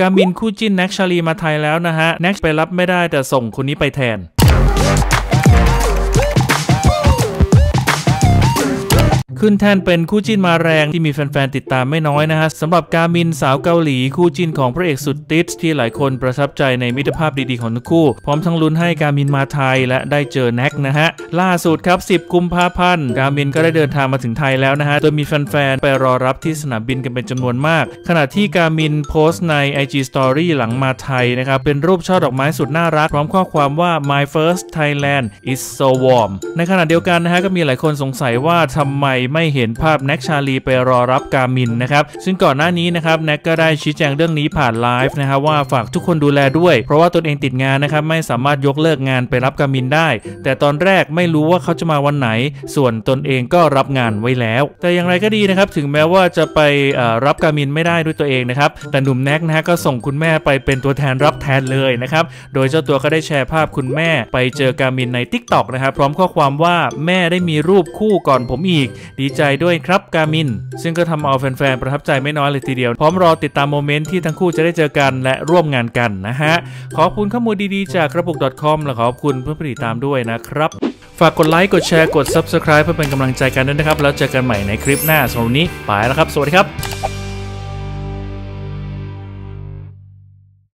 การมินคู่จิ้นแน็กชาลีมาไทยแล้วนะฮะแน็กไปรับไม่ได้แต่ส่งคนนี้ไปแทน ขึ้นแท่นเป็นคู่จิ้นมาแรงที่มีแฟนๆติดตามไม่น้อยนะฮะสำหรับกามินสาวเกาหลีคู่จิ้นของพระเอกสุดติสที่หลายคนประทับใจในมิตรภาพดีๆของทั้งคู่ พร้อมทั้งลุ้นให้กามินมาไทยและได้เจอแน็กนะฮะล่าสุดครับ 10 กุมภาพันธ์กามินก็ได้เดินทางมาถึงไทยแล้วนะฮะโดยมีแฟนๆไปรอรับที่สนามบินกันเป็นจำนวนมาก ขณะที่กามินโพสต์ใน IG Story หลังมาไทยนะครับเป็นรูปช่อดอกไม้สุดน่ารัก พร้อมข้อความว่า my first Thailand is so warm ในขณะเดียวกันนะฮะก็มีหลายคนสงสัยว่าทำไมไม่เห็นภาพแน็กชาลีไปรอรับกามินนะครับ ซึ่งก่อนหน้านี้นะครับแน็กก็ได้ชี้แจงเรื่องนี้ผ่านไลฟ์นะครับว่าฝากทุกคนดูแลด้วย เพราะว่าตนเองติดงานนะครับไม่สามารถยกเลิกงานไปรับกามินได้ แต่ตอนแรกไม่รู้ว่าเขาจะมาวันไหน ส่วนตนเองก็รับงานไว้แล้ว แต่อย่างไรก็ดีนะครับถึงแม้ว่าจะไปรับกามินไม่ได้ด้วยตัวเองนะครับแต่หนุ่มแน็กนะฮะก็ส่งคุณแม่ไปเป็นตัวแทนรับแทนเลยนะครับโดยเจ้าตัวก็ได้แชร์ภาพคุณแม่ไปเจอกามินใน t ิ k t o k นะครับพร้อมข้อความว่าแม่ได้มีรูปคู่ก่อนผมอีกดีใจด้วยครับกามิน ซึ่งก็ทำเอาแฟนๆ ประทับใจไม่น้อยเลยทีเดียว พร้อมรอติดตามโมเมนต์ที่ทั้งคู่จะได้เจอกันและร่วมงานกันนะฮะ ขอบคุณข้อมูลดีๆ จากกระปุก .com และขอบคุณเพื่อนผู้ติดตามด้วยนะครับ ฝากกดไลค์กดแชร์กด Subscribe เพื่อเป็นกำลังใจกันด้วยนะครับ แล้วเจอกันใหม่ในคลิปหน้าสำหรับวันนี้ไปแล้วครับ สวัสดีครับ